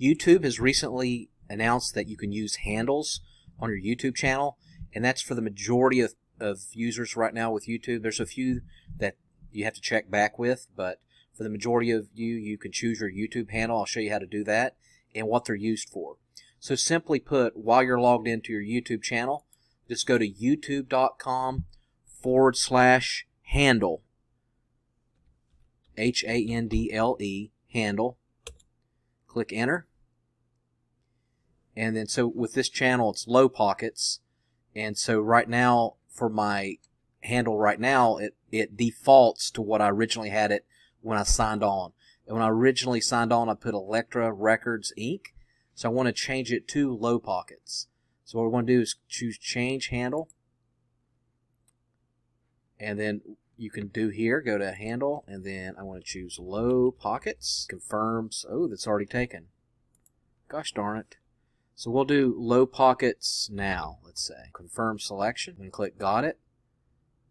YouTube has recently announced that you can use handles on your YouTube channel, and that's for the majority of, of users right now with YouTube. There's a few that you have to check back with, but for the majority of you, you can choose your YouTube handle. I'll show you how to do that and what they're used for. So simply put, while you're logged into your YouTube channel, just go to youtube.com forward slash handle, H A N D L E, handle. Click enter. And then, so with this channel, it's low pockets. And so right now, for my handle right now, it, it defaults to what I originally had it when I signed on. And when I originally signed on, I put Elektra Records Inc. So I want to change it to low pockets. So what we're going to do is choose change handle. And then you can do here, go to handle, and then I want to choose low pockets. Confirms, oh, that's already taken. Gosh darn it. So we'll do low pockets now, let's say. Confirm selection, and click got it.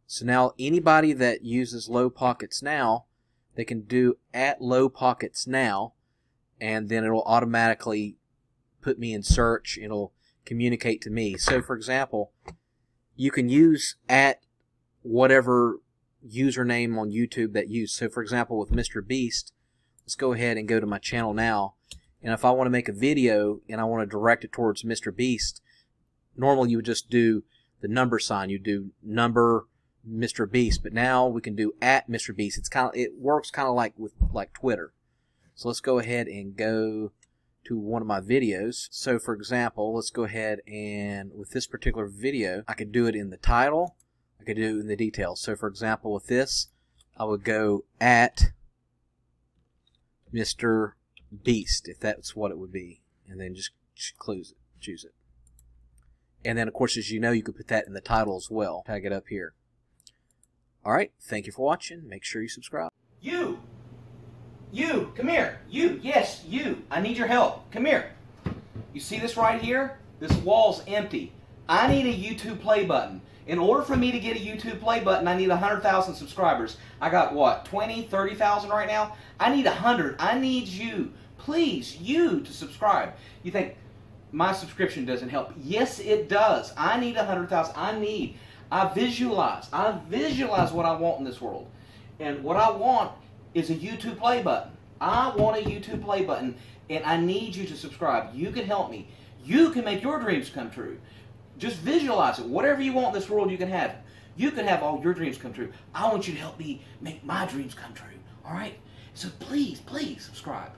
So now anybody that uses low pockets now, they can do at low pockets now, and then it'll automatically put me in search. It'll communicate to me. So for example, you can use at whatever username on YouTube that you use. So for example, with Mr. Beast, let's go ahead and go to my channel now. And if I want to make a video and I want to direct it towards Mr. Beast, normally you would just do the number sign. You do number Mr. Beast, but now we can do at Mr. Beast. It's kind of it works kind of like with like Twitter. So let's go ahead and go to one of my videos. So for example, let's go ahead and with this particular video, I could do it in the title I could do it in the details. So for example, with this, I would go at Mr. Beast, if that's what it would be, and then just close it, choose it. And then, of course, as you know, you could put that in the title as well. Tag it up here. All right, thank you for watching. Make sure you subscribe. You! You! Come here! You! Yes, you! I need your help. Come here. You see this right here? This wall's empty. I need a YouTube play button. In order for me to get a YouTube play button, I need 100,000 subscribers. I got what, 20, 30,000 right now? I need 100. I need you, please, you to subscribe. You think my subscription doesn't help? Yes, it does. I need 100,000. I need, I visualize. I visualize what I want in this world. And what I want is a YouTube play button. I want a YouTube play button, and I need you to subscribe. You can help me. You can make your dreams come true. Just visualize it. Whatever you want in this world, you can have. You can have all your dreams come true. I want you to help me make my dreams come true. All right? So please, please subscribe.